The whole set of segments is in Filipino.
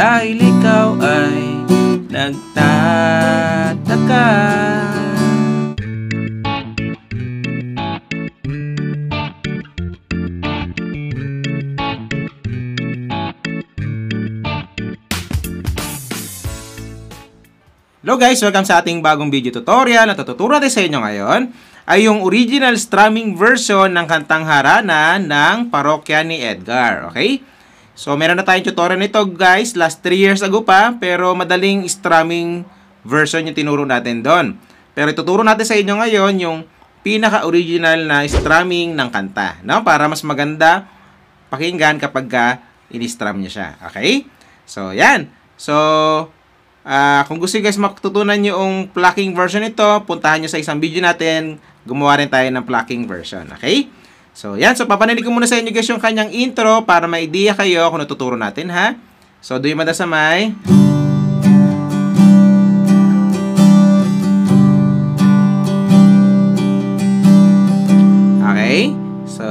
Marahil ikaw ay nagtataka Hello guys! Welcome sa ating bagong video tutorial na tututuro natin sa inyo ngayon ay yung original strumming version ng kantang harana ng parokya ni Edgar. Okay? So, meron na tayong tutorial nito guys, last 3 years ago pa, pero madaling strumming version yung tinuro natin doon. Pero ituturo natin sa inyo ngayon yung pinaka-original na strumming ng kanta, no? Para mas maganda pakinggan kapag ka in-strum niya siya. Okay? So, yan. So, uh, kung gusto guys matutunan yung plucking version nito, puntahan nyo sa isang video natin. Gumawa rin tayo ng plucking version. Okay? So, yan. So, papanilig ko muna sa inyo guys yung kanyang intro para may idea kayo kung natuturo natin, ha? So, do yung mada sa may... Okay? So,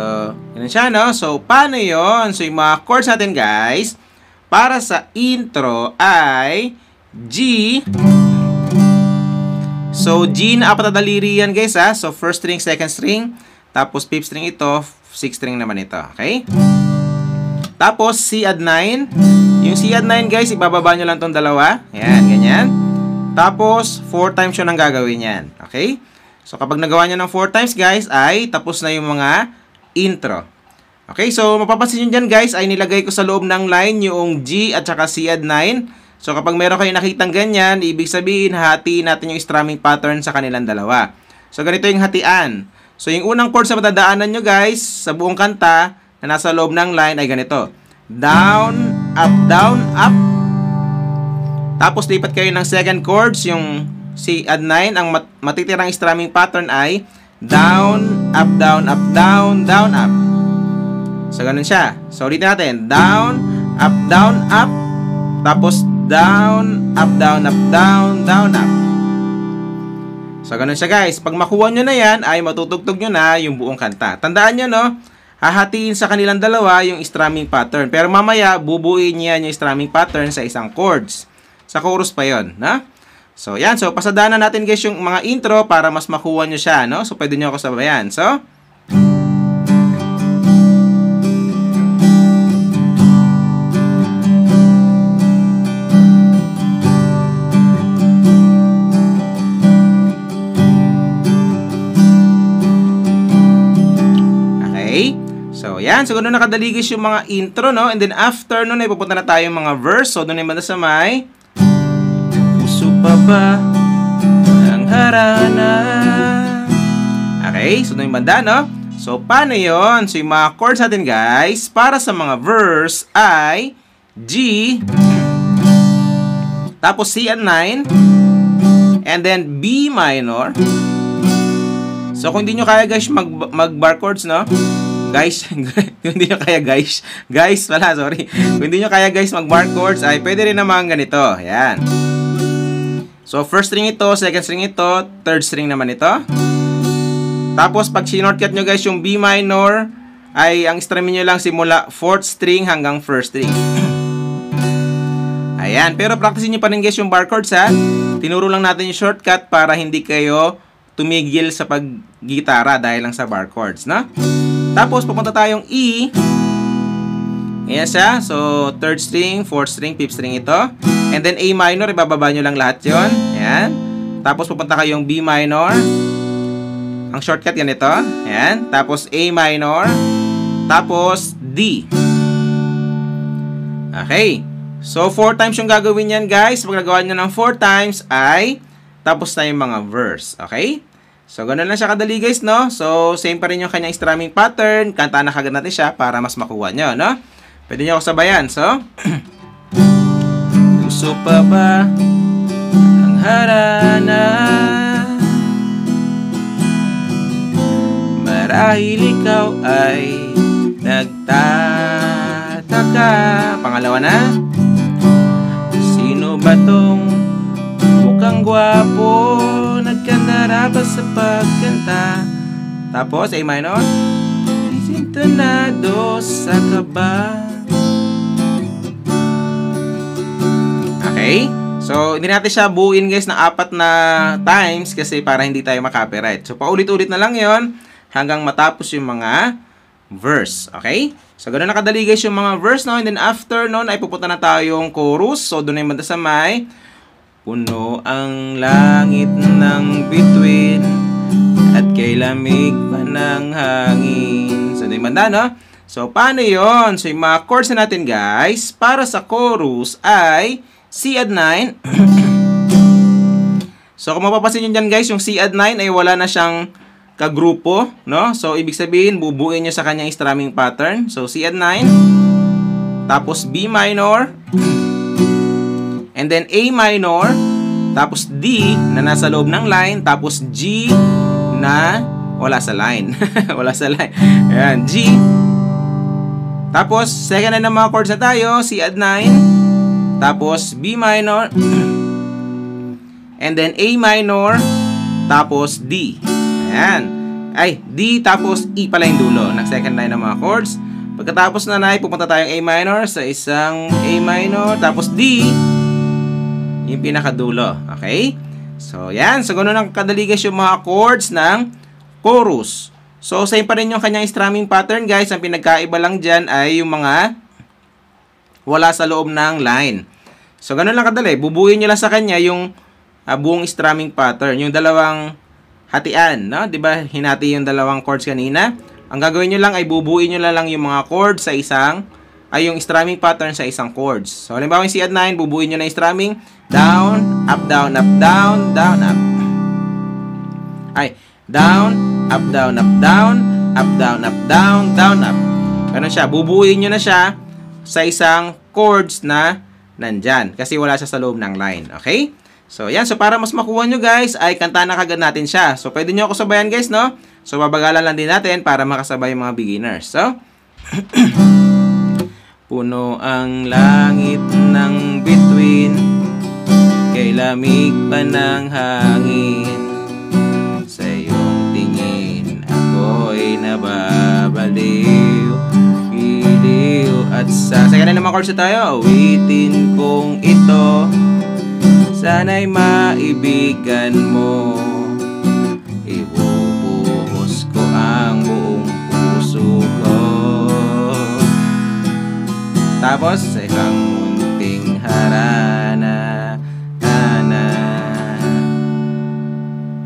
yun siya, no? So, paano yon So, yung mga chords natin, guys, para sa intro ay G. So, G na apat na daliri yan, guys, ha? So, first string, second string, tapos fifth string ito, sixth string naman ito. Okay? Tapos C add 9. Yung C add 9 guys, ibababa nyo lang tong dalawa. Ayan, ganyan. Tapos 4 times yun ang gagawin yan. Okay? So kapag nagawa nyo ng 4 times guys, ay tapos na yung mga intro. Okay, so mapapansin nyo dyan guys, ay nilagay ko sa loob ng line yung G at saka C add 9. So kapag meron kayo nakitang ganyan, ibig sabihin hati natin yung strumming pattern sa kanilang dalawa. So ganito yung hatian. So, yung unang chords na matadaanan nyo guys sa buong kanta na nasa loob ng line ay ganito. Down, up, down, up. Tapos, lipat kayo ng second chords, yung C add 9. Ang mat matitirang strumming pattern ay down, up, down, up, down, down, up. So, ganun siya. So, ulitin natin. Down, up, down, up. Tapos, down, up, down, up, down, down, up. So, ganun siya guys. Pag makuha nyo na yan, ay matutugtog nyo na yung buong kanta. Tandaan nyo, no? Hahatiin sa kanilang dalawa yung strumming pattern. Pero mamaya, bubuin niya yung strumming pattern sa isang chords. Sa chorus pa yon, no? So, yan. So, pasadaan natin guys yung mga intro para mas makuha nyo siya, no? So, pwede nyo ako sabayan. So, Yan. So, ganun nakadali guys yung mga intro, no? And then, after nun, ay pupunta na tayo mga verse. So, doon naman sa may... Puso pa ba ang harana? Okay. So, doon yung banda, no? So, paano yon So, yung mga chords natin, guys, para sa mga verse ay G, tapos C at 9, and then B minor. So, kung hindi nyo kaya, guys, mag, mag bar chords, no? Guys, kung hindi nyo kaya guys, guys, wala, sorry. Kung hindi nyo kaya guys mag bar chords, ay pwede rin naman ganito. Yan. So, first string ito, second string ito, third string naman ito. Tapos, pag sinortcut nyo guys yung B minor, ay ang strumming nyo lang simula fourth string hanggang first string. Ayan. Pero practicein nyo pa rin guys yung bar chords ha. Tinuro lang natin yung shortcut para hindi kayo tumigil sa paggitara dahil lang sa bar chords, no? Tapos, pupunta tayong E. Ayan siya. So, third string, fourth string, fifth string ito. And then, A minor, ibababa nyo lang lahat yon. Ayan. Tapos, pupunta kayong B minor. Ang shortcut yan ito. Ayan. Tapos, A minor. Tapos, D. Okay. So, four times yung gagawin yan, guys. Pag nagawa nyo ng four times, ay tapos na yung mga verse. Okay? So, ganun lang siya kadali guys, no? So, same pa rin yung kanyang strumming pattern. Kanta na kagad natin siya para mas makuha nyo, no? Pwede nyo ako sabayan. So, Puso pa ba ang harana? Marahil ikaw ay nagtataka. Pangalawa na. Sino ba tong mukhang gwapo? Nagkanarapa sa pagkanta. Tapos, A minor. Sintonado sa kaba. Okay? So, hindi natin siya buuin guys ng apat na times kasi para hindi tayo makapiright. So, paulit-ulit na lang yon hanggang matapos yung mga verse. Okay? So, ganun nakadali guys yung mga verse, no? And then after nun, ay pupunta na tayong chorus. So, doon na yung sa may Puno ang langit ng bituin at kay lamig pa ng hangin. So, yung banda, no? So, paano yon So, yung mga chords na natin, guys, para sa chorus ay C add 9. so, kung mapapasin nyo dyan, guys, yung C add 9 ay wala na siyang kagrupo, no? So, ibig sabihin, bubuin nyo sa kanyang strumming pattern. So, C at 9, tapos B minor, and then A minor, tapos D na nasa loob ng line, tapos G na wala sa line. wala sa line. Ayan, G. Tapos, second na ng mga chords na tayo, C add 9, tapos B minor, and then A minor, tapos D. Ayan. Ay, D tapos E pala yung dulo ng second line ng mga chords. Pagkatapos na nai, pupunta tayong A minor sa isang A minor, tapos D, yung pinakadulo. Okay? So, yan. So, ganun ang kadali guys yung mga chords ng chorus. So, same pa rin yung kanyang strumming pattern guys. Ang pinagkaiba lang dyan ay yung mga wala sa loob ng line. So, ganun lang kadali. Bubuin nyo lang sa kanya yung uh, buong strumming pattern. Yung dalawang hatian, no? ba? Hinati yung dalawang chords kanina. Ang gagawin niyo lang ay bubuin niyo lang yung mga chords sa isang ay yung strumming pattern sa isang chords. So, halimbawa yung C at 9, bubuin niyo na yung strumming down, up, down, up, down, down, up. Ay, down, up, down, up, down, up, down, up, down, down, up. Ganun siya. Bubuin niyo na siya sa isang chords na nandyan. Kasi wala siya sa loob ng line. Okay? So, yan. So, para mas makuha nyo guys, ay kanta na kagad natin siya. So, pwede nyo ako sabayan guys, no? So, babagalan lang din natin para makasabay yung mga beginners. So, Puno ang langit ng bituin Kay lamig pa ng hangin. Sa iyong tingin ako'y nababaliw Iliw at sa... Sa kanila naman chords tayo Awitin kong ito. Sana'y maibigan mo. Ibubuhos Tapos sa isang munting harana Hana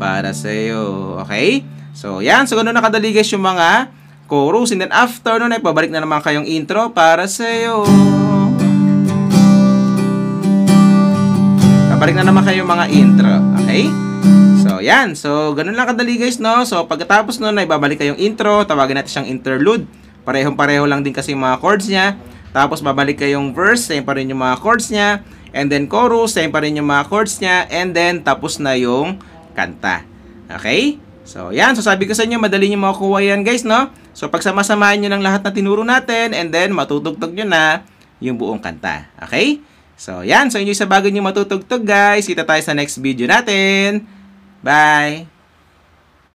Para sa'yo Okay? So yan, so ganun nakadali guys yung mga chorus And then after nun ay pabalik na naman kayong intro para sa'yo Balik na naman kayo mga intro. Okay? So, yan. So, ganun lang kadali guys, no? So, pagkatapos nun, ay babalik kayong intro. Tawagin natin siyang interlude. Parehong-pareho lang din kasi yung mga chords niya. Tapos, babalik kayong verse. Same pa rin yung mga chords niya. And then, chorus. Same pa rin yung mga chords niya. And then, tapos na yung kanta. Okay? So, yan. So, sabi ko sa inyo, madali nyo makukuha yan, guys, no? So, pagsama-samahin nyo ng lahat na tinuro natin, and then, matutugtog nyo na yung buong kanta. Okay? So, yan. So, yung sa bago nyo matutugtog, guys. Kita tayo sa next video natin. Bye!